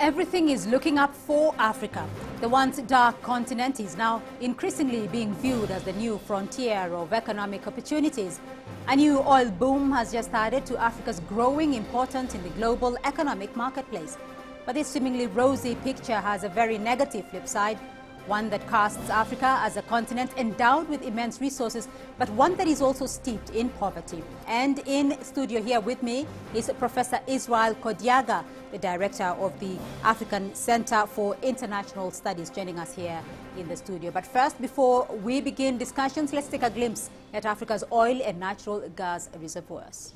Everything is looking up for Africa. The once dark continent is now increasingly being viewed as the new frontier of economic opportunities. A new oil boom has just added to Africa's growing importance in the global economic marketplace. But this seemingly rosy picture has a very negative flip side, one that casts Africa as a continent endowed with immense resources, but one that is also steeped in poverty. And in studio here with me is Professor Israel Kodiaga, the director of the African Center for International Studies, joining us here in the studio. But first, before we begin discussions, let's take a glimpse at Africa's oil and natural gas reservoirs.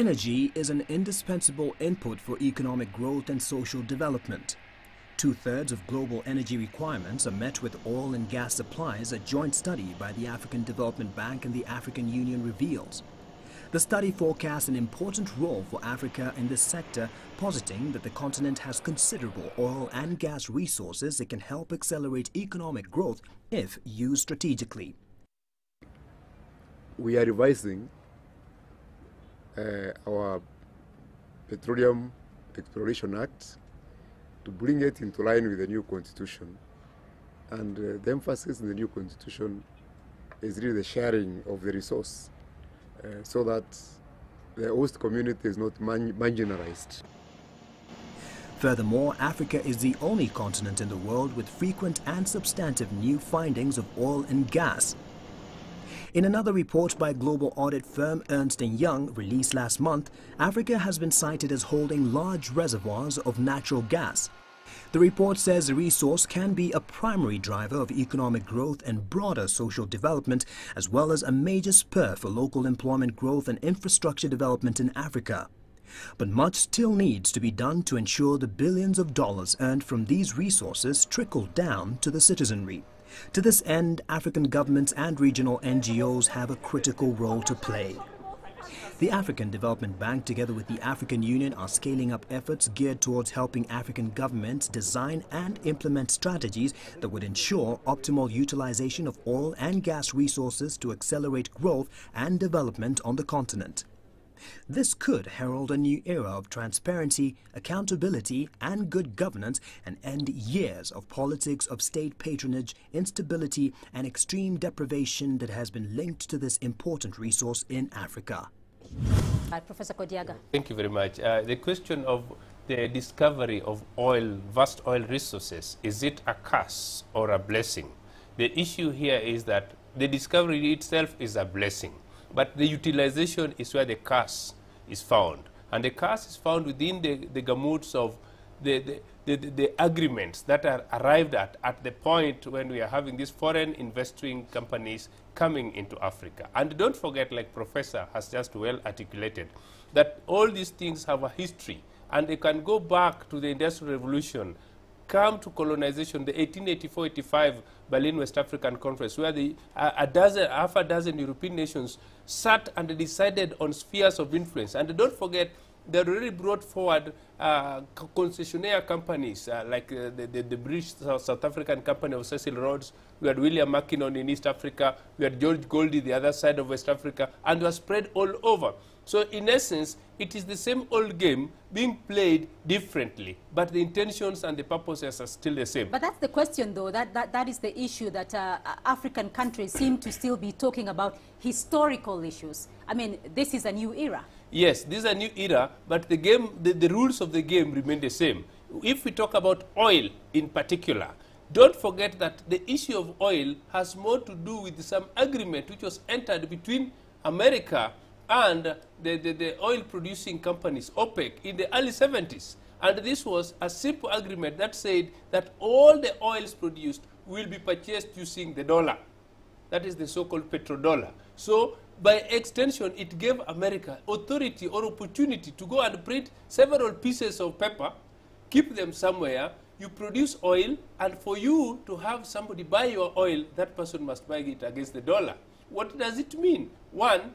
Energy is an indispensable input for economic growth and social development. Two-thirds of global energy requirements are met with oil and gas supplies, a joint study by the African Development Bank and the African Union reveals. The study forecasts an important role for Africa in this sector, positing that the continent has considerable oil and gas resources that can help accelerate economic growth if used strategically. We are revising uh, our Petroleum Exploration Act to bring it into line with the new constitution. And uh, the emphasis in the new constitution is really the sharing of the resource uh, so that the host community is not man marginalized. Furthermore, Africa is the only continent in the world with frequent and substantive new findings of oil and gas. In another report by global audit firm Ernst & Young released last month, Africa has been cited as holding large reservoirs of natural gas. The report says the resource can be a primary driver of economic growth and broader social development, as well as a major spur for local employment growth and infrastructure development in Africa. But much still needs to be done to ensure the billions of dollars earned from these resources trickle down to the citizenry. To this end, African governments and regional NGOs have a critical role to play. The African Development Bank, together with the African Union, are scaling up efforts geared towards helping African governments design and implement strategies that would ensure optimal utilization of oil and gas resources to accelerate growth and development on the continent. This could herald a new era of transparency, accountability, and good governance and end years of politics of state patronage, instability, and extreme deprivation that has been linked to this important resource in Africa. Uh, Professor Kodiaga. Thank you very much. Uh, the question of the discovery of oil, vast oil resources, is it a curse or a blessing? The issue here is that the discovery itself is a blessing. But the utilization is where the curse is found. And the curse is found within the, the gamuts of the, the, the, the, agreements that are arrived at at the point when we are having these foreign investing companies coming into Africa. And don't forget, like Professor has just well articulated, that all these things have a history and they can go back to the Industrial Revolution come to colonization, the 1884-85 Berlin West African Conference, where the, uh, a dozen, half a dozen European nations sat and decided on spheres of influence. And don't forget, they really brought forward uh, concessionaire companies uh, like uh, the, the, the, British South, African company of Cecil Rhodes. We had William Mackinnon in East Africa. We had George Goldie, the other side of West Africa. And were spread all over. So in essence, it is the same old game being played differently, but the intentions and the purposes are still the same. But that's the question, though. That, that, that is the issue that uh, African countries seem to still be talking about historical issues. I mean, this is a new era. Yes, this is a new era, but the game, the, the rules of the game remain the same. If we talk about oil in particular, don't forget that the issue of oil has more to do with some agreement which was entered between America and the, the, the oil producing companies, OPEC, in the early 70s. And this was a simple agreement that said that all the oils produced will be purchased using the dollar. That is the so-called petrodollar. So by extension, it gave America authority or opportunity to go and print several pieces of paper, keep them somewhere, you produce oil, and for you to have somebody buy your oil, that person must buy it against the dollar. What does it mean? One,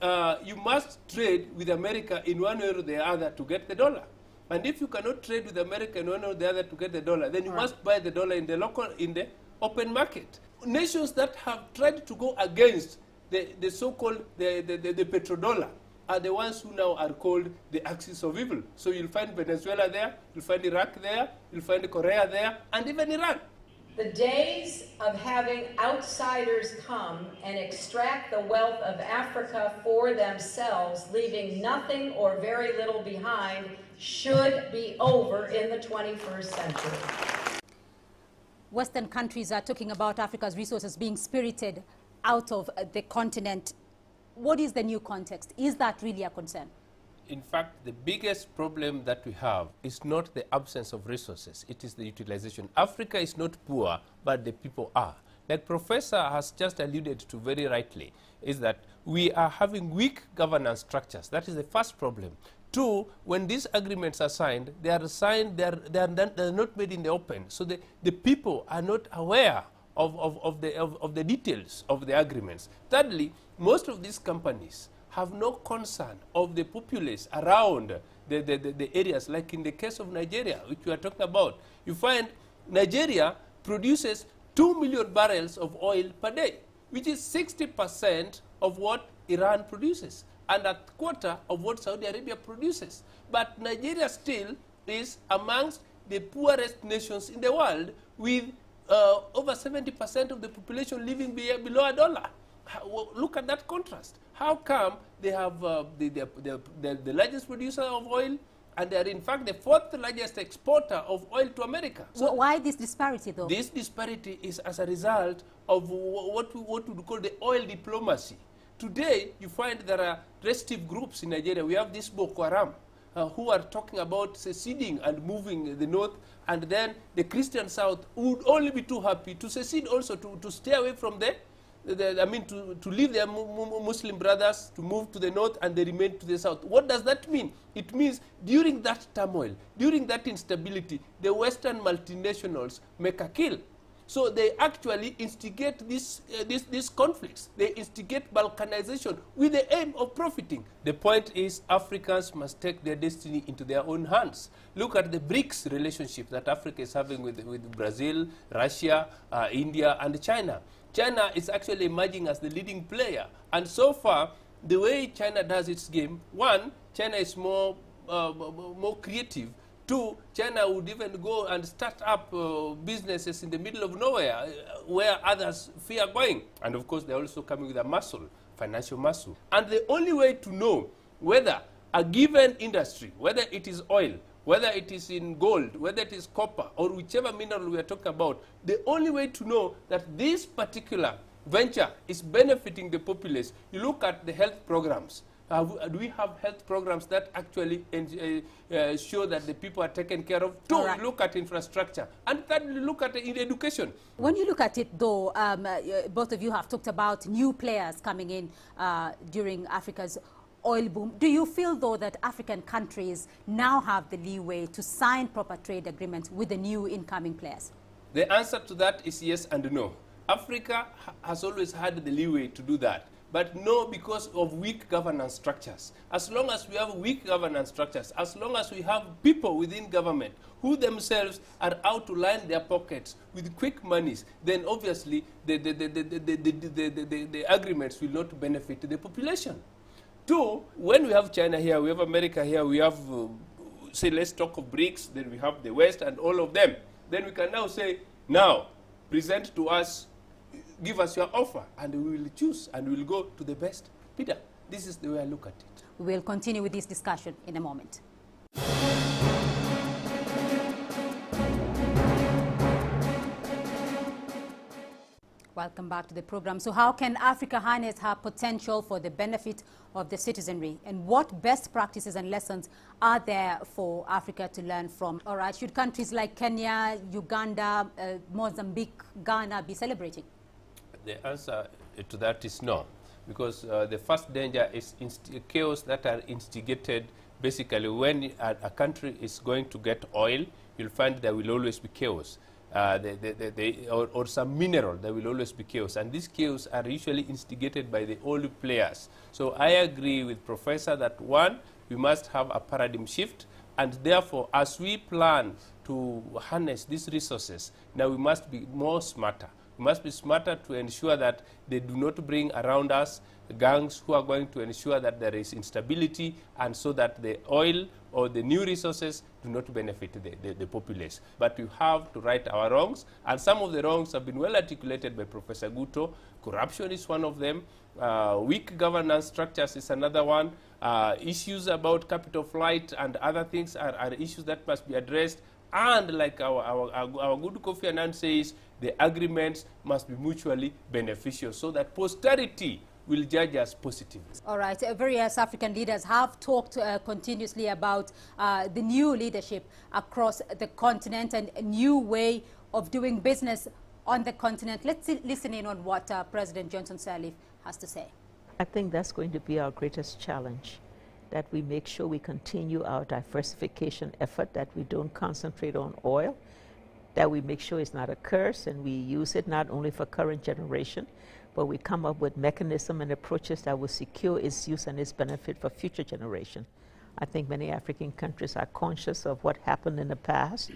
uh, you must trade with America in one way or the other to get the dollar. And if you cannot trade with America in one way or the other to get the dollar, then you right. must buy the dollar in the local, in the open market. Nations that have tried to go against the, the so-called the, the, the, the petrodollar are the ones who now are called the axis of evil. So you'll find Venezuela there, you'll find Iraq there, you'll find Korea there, and even Iran. The days of having outsiders come and extract the wealth of Africa for themselves, leaving nothing or very little behind, should be over in the 21st century. Western countries are talking about Africa's resources being spirited out of the continent. What is the new context? Is that really a concern? In fact, the biggest problem that we have is not the absence of resources, it is the utilization. Africa is not poor, but the people are. Like Professor has just alluded to very rightly, is that we are having weak governance structures. That is the first problem. Two, when these agreements are signed, they are signed, they are, they are, not, they are not made in the open. So the, the people are not aware of, of, of, the, of, of the details of the agreements. Thirdly, most of these companies have no concern of the populace around the, the, the, the, areas, like in the case of Nigeria, which we are talking about. You find Nigeria produces 2 million barrels of oil per day, which is 60% of what Iran produces, and a quarter of what Saudi Arabia produces. But Nigeria still is amongst the poorest nations in the world, with uh, over 70% of the population living below a dollar. Look at that contrast. How come they have uh, the, the, the, the, largest producer of oil and they are in fact the fourth largest exporter of oil to America. So why this disparity though? This disparity is as a result of what we, what we call the oil diplomacy. Today, you find there are restive groups in Nigeria. We have this Boko Haram, uh, who are talking about seceding and moving the north, and then the Christian south would only be too happy to secede also, to, to stay away from the, I mean, to, to leave their Muslim brothers to move to the north and they remain to the south. What does that mean? It means during that turmoil, during that instability, the Western multinationals make a kill. So they actually instigate this, uh, this, these conflicts. They instigate balkanization with the aim of profiting. The point is Africans must take their destiny into their own hands. Look at the BRICS relationship that Africa is having with, with Brazil, Russia, uh, India, and China. China is actually emerging as the leading player. And so far, the way China does its game, one, China is more, uh, more creative. Two, China would even go and start up uh, businesses in the middle of nowhere uh, where others fear going. And of course, they're also coming with a muscle, financial muscle. And the only way to know whether a given industry, whether it is oil, whether it is in gold, whether it is copper, or whichever mineral we are talking about, the only way to know that this particular venture is benefiting the populace, you look at the health programs. Uh, do we have health programs that actually uh, uh, show that the people are taken care of? Two, right. look at infrastructure. And thirdly, look at in education. When you look at it, though, um, uh, both of you have talked about new players coming in uh, during Africa's oil boom. Do you feel, though, that African countries now have the leeway to sign proper trade agreements with the new incoming players? The answer to that is yes and no. Africa has always had the leeway to do that, but no because of weak governance structures. As long as we have weak governance structures, as long as we have people within government who themselves are out to line their pockets with quick monies, then obviously the, the, the, the, the, the, the, the, the agreements will not benefit the population. Two, when we have China here, we have America here, we have, uh, say, let's talk of BRICS, then we have the West and all of them. Then we can now say, now, present to us, give us your offer, and we will choose, and we will go to the best. Peter, this is the way I look at it. We will continue with this discussion in a moment. Welcome back to the program. So how can Africa harness her potential for the benefit of the citizenry? And what best practices and lessons are there for Africa to learn from? All right, should countries like Kenya, Uganda, uh, Mozambique, Ghana be celebrating? The answer to that is no. Because uh, the first danger is chaos that are instigated basically when a, a country is going to get oil, you'll find there will always be chaos uh, the, the, the, or, or, some mineral, there will always be chaos. And these chaos are usually instigated by the old players. So I agree with Professor that one, we must have a paradigm shift. And therefore, as we plan to harness these resources, now we must be more smarter. We must be smarter to ensure that they do not bring around us gangs who are going to ensure that there is instability and so that the oil or the new resources do not benefit the, the, the, populace. But we have to right our wrongs, and some of the wrongs have been well articulated by Professor Guto. Corruption is one of them. Uh, weak governance structures is another one. Uh, issues about capital flight and other things are, are, issues that must be addressed. And like our, our, our, our good Kofi Annan says, the agreements must be mutually beneficial so that posterity will judge us positively. All right. Uh, various African leaders have talked uh, continuously about uh, the new leadership across the continent and a new way of doing business on the continent. Let's listen in on what uh, President Johnson Sirleaf has to say. I think that's going to be our greatest challenge, that we make sure we continue our diversification effort, that we don't concentrate on oil, that we make sure it's not a curse and we use it not only for current generation, but we come up with mechanisms and approaches that will secure its use and its benefit for future generation. I think many African countries are conscious of what happened in the past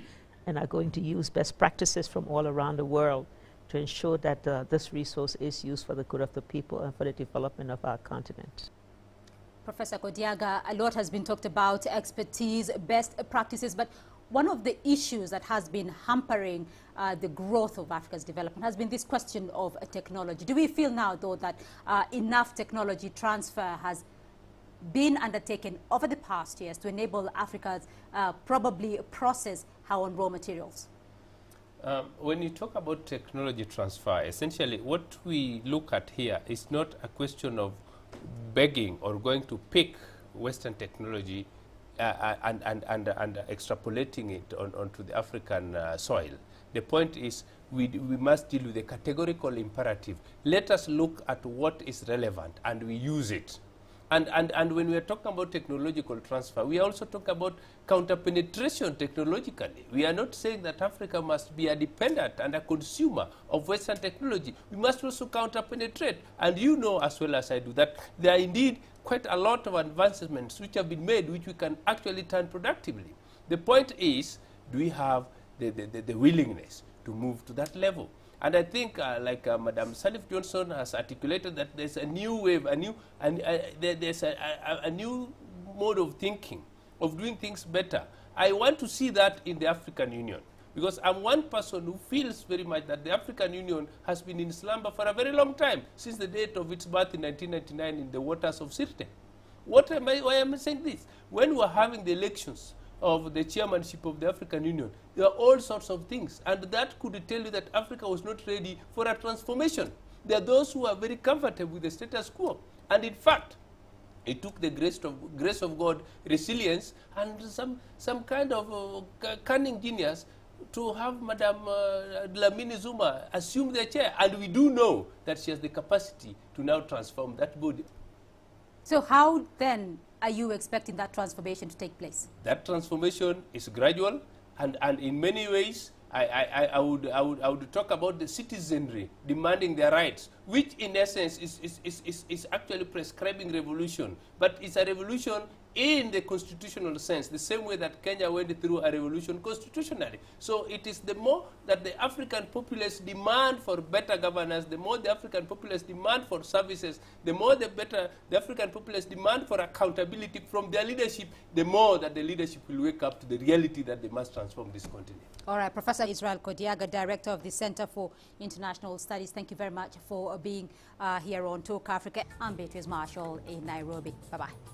and are going to use best practices from all around the world to ensure that uh, this resource is used for the good of the people and for the development of our continent. Professor Kodiaga, a lot has been talked about expertise, best practices, but one of the issues that has been hampering uh, the growth of Africa's development has been this question of uh, technology. Do we feel now, though, that uh, enough technology transfer has been undertaken over the past years to enable Africa's uh, probably process how on raw materials? Um, when you talk about technology transfer, essentially what we look at here is not a question of begging or going to pick Western technology uh, uh, and, and, and, and extrapolating it on, onto the African uh, soil. The point is we, we must deal with the categorical imperative. Let us look at what is relevant and we use it. And, and, and when we are talking about technological transfer, we also talk about counter-penetration technologically. We are not saying that Africa must be a dependent and a consumer of Western technology. We must also counter-penetrate. And you know as well as I do that there are indeed quite a lot of advancements which have been made which we can actually turn productively. The point is, do we have the, the, the willingness to move to that level? And I think, uh, like uh, Madam Sirleaf Johnson has articulated, that there's a new wave, a new, and uh, there, there's a, a, a, new mode of thinking, of doing things better. I want to see that in the African Union. Because I'm one person who feels very much that the African Union has been in slumber for a very long time, since the date of its birth in 1999 in the waters of Sirte. What am I, why am I saying this? When we were having the elections of the chairmanship of the African Union, there are all sorts of things. And that could tell you that Africa was not ready for a transformation. There are those who are very comfortable with the status quo. And in fact, it took the grace of, grace of God, resilience, and some, some kind of uh, cunning genius to have Madam uh, Dlamini Zuma assume the chair. And we do know that she has the capacity to now transform that body. So how then are you expecting that transformation to take place? That transformation is gradual and, and in many ways I, I, I, would, I, would, I would talk about the citizenry demanding their rights, which in essence is, is, is, is, is actually prescribing revolution. But it's a revolution in the constitutional sense, the same way that Kenya went through a revolution constitutionally. So it is the more that the African populace demand for better governance, the more the African populace demand for services, the more the better the African populace demand for accountability from their leadership, the more that the leadership will wake up to the reality that they must transform this continent. All right, Professor Israel Kodiaga, Director of the Center for International Studies, thank you very much for being uh, here on Talk Africa. I'm Beatrice Marshall in Nairobi. Bye-bye.